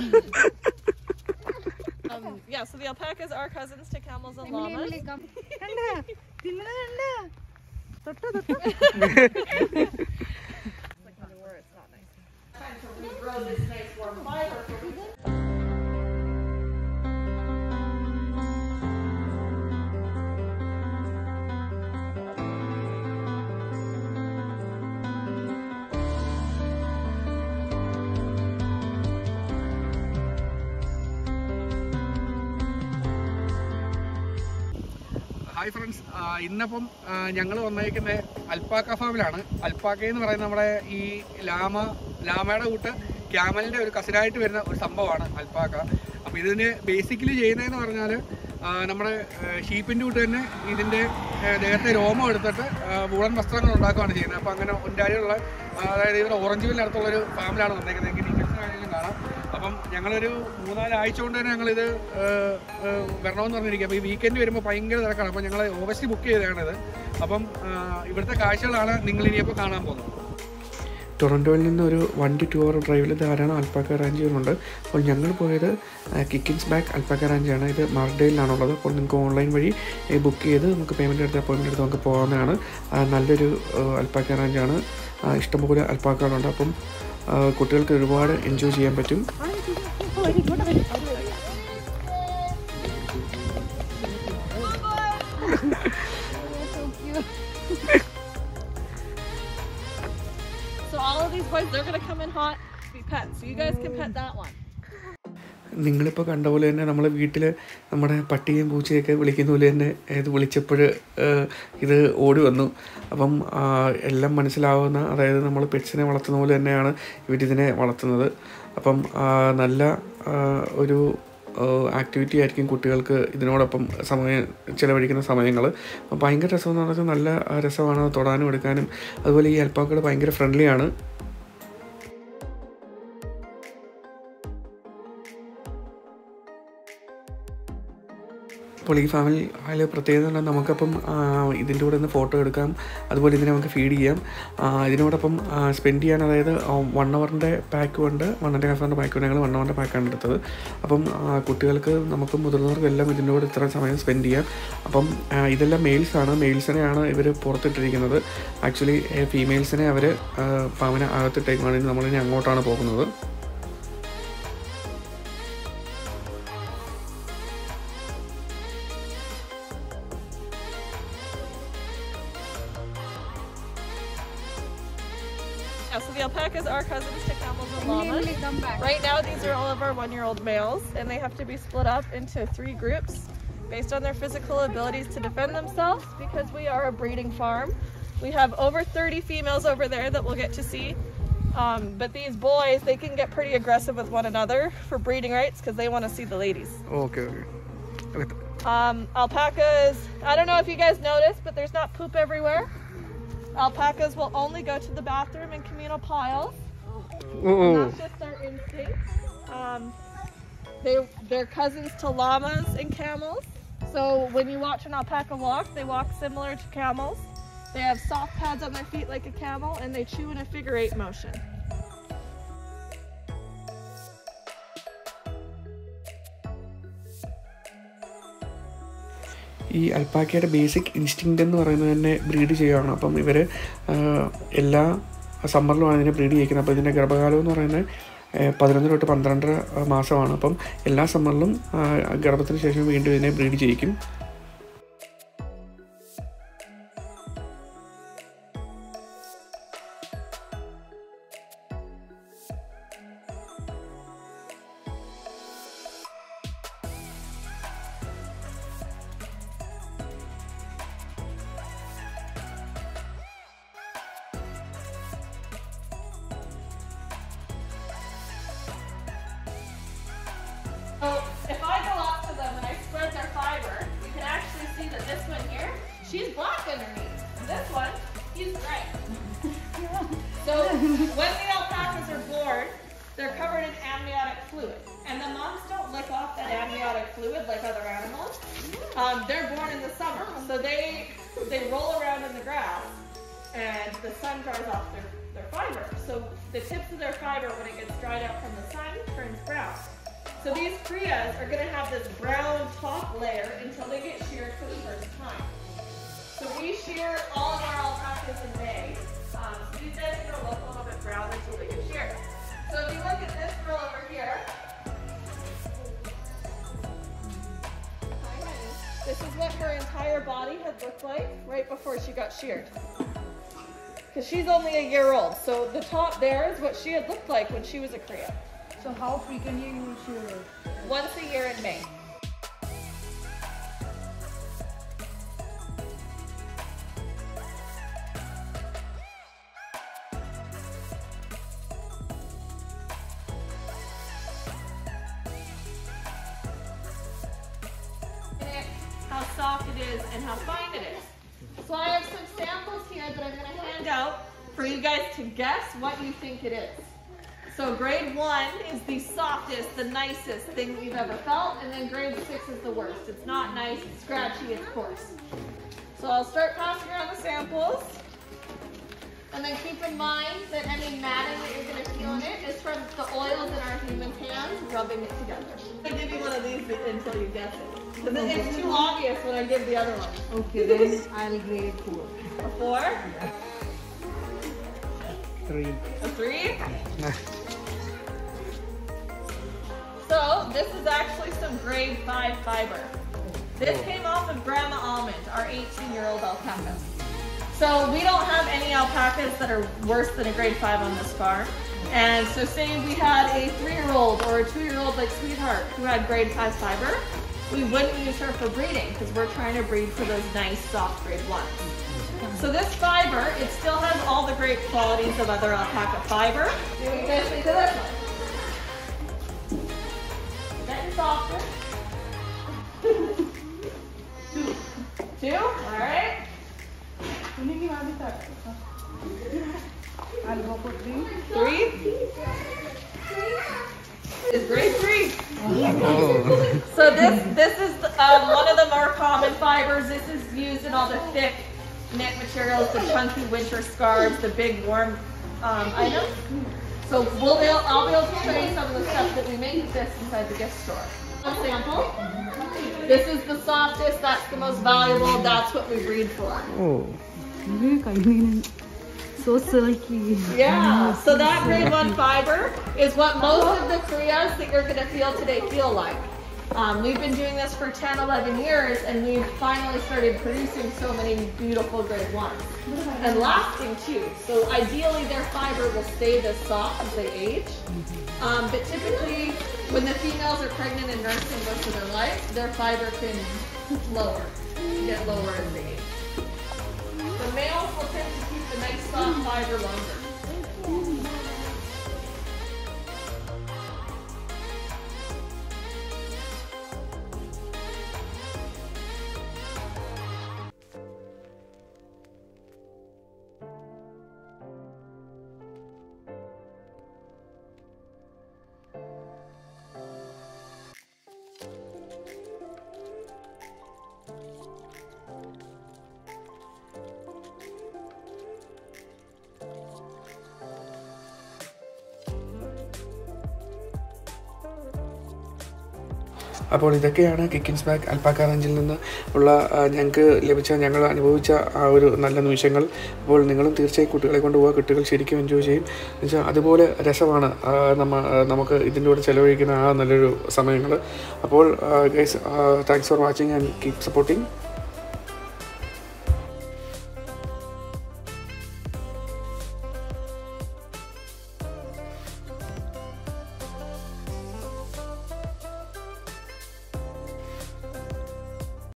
Um, yeah, so the alpacas are cousins to camels and llamas. Hi friends ഇന്നിപ്പം ഞങ്ങൾ വന്നേക്കുന്ന അൽപ്പാക്ക ഫാമിലാണ്. അൽപ്പാക്ക എന്ന് പറയുന്നത് നമ്മുടെ ഈ ലാമ ലാമയുടെ കൂട്ട് ക്യാമലിന്റെ ഒരു കസിനായിട്ട് വരുന്ന ഒരു സംഭവമാണ് അൽപ്പാക്ക. അപ്പോൾ ഇതിന് ബേസിക്കലി ചെയ്യുന്നതെന്ന് പറഞ്ഞാൽ നമ്മുടെ ഷീപ്പിന്റെ കൂട്ട് തന്നെ ഇതിന്റെ ദേഹത്തെ രോമം എടുത്തിട്ട് വൂളൻ വസ്ത്രങ്ങൾ ഉണ്ടാക്കുകയാണ് ചെയ്യുന്നത്. അപ്പോൾ അങ്ങനെ ഉണ്ടായുള്ള അതായത് ഇവിടെ ഓറഞ്ച് വില്ലിനടുത്തുള്ളൊരു ഫാമിലാണ് വന്നേക്കുന്നത്. എനിക്ക് ഡീറ്റെയിൽസ് കാണാം. അപ്പം ഞങ്ങളൊരു മൂന്നാലാഴ്ച കൊണ്ട് തന്നെ ഞങ്ങളിത് വരണമെന്ന് പറഞ്ഞിരിക്കുക അപ്പോൾ ഈ വീക്കെൻഡ് വരുമ്പോൾ ഭയങ്കര തിരക്കാണ്. അപ്പോൾ ഞങ്ങൾ ഓബസ്ലി ബുക്ക് ചെയ്തതാണിത്. അപ്പം ഇവിടുത്തെ കാഴ്ചകളാണ് നിങ്ങൾ ഇനിയിപ്പോൾ കാണാൻ പോകുന്നത്. ടൊറന്റോയിൽ നിന്ന് ഒരു വൺ ടു ടു അവർ ഡ്രൈവിൽ ധാരാളം അൽപ്പാക്ക റാഞ്ചുകളുണ്ട് അപ്പോൾ ഞങ്ങൾ പോയത് കിക്കിൻസ് ബാക്ക് അൽപ്പാക്ക റാഞ്ചാണ് ഇത് മാർഡയിലാണുള്ളത് അപ്പോൾ നിങ്ങൾക്ക് ഓൺലൈൻ വഴി ബുക്ക് ചെയ്ത് നമുക്ക് പേയ്മെന്റ് എടുത്ത് അപ്പോയിൻമെന്റ് എടുത്ത് നമുക്ക് പോകാവുന്നതാണ്. നല്ലൊരു അൽപ്പാക്ക റാഞ്ചാണ് ഇഷ്ടംപോലെ അൽപ്പാക്കകളുണ്ട് അപ്പം കുട്ടികൾക്ക് ഒരുപാട് എൻജോയ് ചെയ്യാൻ പറ്റും. നിങ്ങളിപ്പോൾ കണ്ട പോലെ തന്നെ നമ്മൾ വീട്ടിൽ നമ്മുടെ പട്ടിയും പൂച്ചയൊക്കെ വിളിക്കുന്ന പോലെ തന്നെ ഇത് വിളിച്ചപ്പോൾ ഇത് ഓടി വന്നു. അപ്പം എല്ലാം മനസ്സിലാവുന്ന അതായത് നമ്മൾ പെറ്റ്സിനെ വളർത്തുന്ന പോലെ തന്നെയാണ് ഇവരിതിനെ വളർത്തുന്നത്. അപ്പം നല്ല ഒരു ആക്ടിവിറ്റി ആയിരിക്കും കുട്ടികൾക്ക് ഇതിനോടൊപ്പം സമയം ചിലവഴിക്കുന്ന സമയങ്ങൾ അപ്പം ഭയങ്കര രസമെന്ന് പറഞ്ഞാൽ നല്ല രസമാണ് തൊടാനും എടുക്കാനും. അതുപോലെ ഈ അൽപ്പാക്കൾ ഭയങ്കര ഫ്രണ്ട്ലിയാണ് അപ്പോൾ ഫാമിലി അതിൽ പ്രത്യേകത എന്ന് പറഞ്ഞാൽ നമുക്കപ്പം ഇതിന്റെ കൂടെ നിന്ന് ഫോട്ടോ എടുക്കാം. അതുപോലെ ഇതിനെ നമുക്ക് ഫീഡ് ചെയ്യാം. ഇതിനോടൊപ്പം സ്പെൻഡ് ചെയ്യാൻ അതായത് വൺ അവറിന്റെ പാക്ക് ഉണ്ട് വൺ ആൻഡ് ഹാഫ് അവറിന്റെ പാക്കും ഞങ്ങൾ വൺ അവറിന്റെ പാക്കാണ് എടുത്തത്. അപ്പം കുട്ടികൾക്ക് നമുക്ക് മുതിർന്നവർക്കും എല്ലാം ഇതിന്റെ കൂടെ ഇത്ര സമയം സ്പെൻഡ് ചെയ്യാം. അപ്പം ഇതെല്ലാം മെയിൽസാണ് മെയിൽസിനെയാണ് ഇവർ പുറത്തിട്ടിരിക്കുന്നത്. ആക്ച്വലി ഫീമെയിൽസിനെ അവർ ഫാമിനെ അകത്തിട്ടേക്കുവാണെങ്കിൽ നമ്മളിനി അങ്ങോട്ടാണ് പോകുന്നത്. Yeah, so the alpacas are cousins to camels and llamas. Right now, these are all of our one-year-old males, and they have to be split up into three groups based on their physical abilities to defend themselves because we are a breeding farm. We have over 30 females over there that we'll get to see. Um, but these boys, they can get pretty aggressive with one another for breeding rights because they want to see the ladies. Okay. okay. Um, alpacas, I don't know if you guys noticed, but there's not poop everywhere. Alpacas will only go to the bathroom in communal piles. That's just their instinct. Um, they, they're cousins to llamas and camels. So when you watch an alpaca walk, they walk similar to camels. They have soft pads on their feet like a camel, and they chew in a figure eight motion. ഈ അൽപ്പാക്കയുടെ basic instinct എന്ന് പറയുന്നത് തന്നെ breed ചെയ്യുകയാണ് അപ്പം ഇവർ എല്ലാ സമ്മറിലുമാണ് ഇതിനെ breed ചെയ്യിക്കുന്നത്. അപ്പോൾ ഇതിന്റെ ഗർഭകാലം എന്ന് പറയുന്നത് പതിനൊന്ന് തൊട്ട് പന്ത്രണ്ടര മാസമാണ്. അപ്പം എല്ലാ സമ്മറിലും ഗർഭത്തിന് ശേഷം വീണ്ടും ഇതിനെ ബ്രീഡ് ചെയ്യിക്കും. So when the alpacas are born, they're covered in amniotic fluid. And the moms don't lick off that amniotic fluid like other animals. Um, they're born in the summer, so they they roll around in the grass and the sun dries off their, their fiber. So the tips of their fiber, when it gets dried out from the sun, turns brown. So these crias are going to have this brown top layer until they get sheared for the first time. So we shear all of our alpacas in May. Um, so these guys are going to look a little bit brown until they get sheared. So if you look at this girl over here, this is what her entire body had looked like right before she got sheared. Because she's only a year old. So the top there is what she had looked like when she was a cria. So how frequently you should Once a year in May. Soft it is and how fine it is. So I have some samples here that I'm going to hand out for you guys to guess what you think it is. So grade one is the softest, the nicest thing we've ever felt, and then grade six is the worst. It's not nice, it's scratchy, it's coarse. So I'll start passing around the samples. And then keep in mind that any matting that you're gonna feel in it is from the oils in our human hands rubbing it together. I'll give you one of these until you guess it. Because it's too obvious when I give the other one. Okay, then I'll grade four. A four, Three. a three. So this is actually some grade five fiber. This oh. came off of Grandma Almond, our 18-year-old alpaca. So we don't have any alpacas that are worse than a grade five on this farm. And so say we had a three-year-old or a two-year-old like Sweetheart who had grade five fiber, we wouldn't use her for breeding because we're trying to breed for those nice soft grade ones. So this fiber, it still has all the great qualities of other alpaca fiber. Do you guys think of this one? Getting softer. Two. Two? Alright. I'll go for three. Three? Is grade three. Oh. So this this is um, one of the more common fibers. This is used in all the thick knit materials, the chunky winter scarves, the big warm um, items. So we'll be, able- I'll be able to show you some of the stuff that we make with this inside the gift store. One sample. This is the softest. That's the most valuable. That's what we breed for. Oh. Very convenient. So silky. Yeah, so that grade one fiber is what most of the crias that you're gonna feel today feel like. Um, we've been doing this for 10, 11 years and we've finally started producing so many beautiful grade ones. And lasting too. So ideally their fiber will stay this soft as they age. Um, but typically when the females are pregnant and nursing most of their life, their fiber can lower, get lower as they age. The males will tend to keep the nice soft fiber longer. അപ്പോൾ ഇതൊക്കെയാണ് കിക്കിൻസ് back അൽപ്പാക്ക റേഞ്ചിൽ നിന്ന് ഉള്ള ഞങ്ങൾക്ക് ലഭിച്ച ഞങ്ങൾ അനുഭവിച്ച ആ ഒരു നല്ല നിമിഷങ്ങൾ. അപ്പോൾ നിങ്ങളും തീർച്ചയായും കുട്ടികളെ കൊണ്ട് പോവുക. കുട്ടികൾ ശരിക്കും എൻജോയ് ചെയ്യും. എന്നുവെച്ചാൽ അതുപോലെ രസമാണ് നമ്മ നമുക്ക് ഇതിന്റെ കൂടെ ചിലവഴിക്കുന്ന ആ നല്ലൊരു സമയങ്ങൾ അപ്പോൾ guys thanks for watching and keep supporting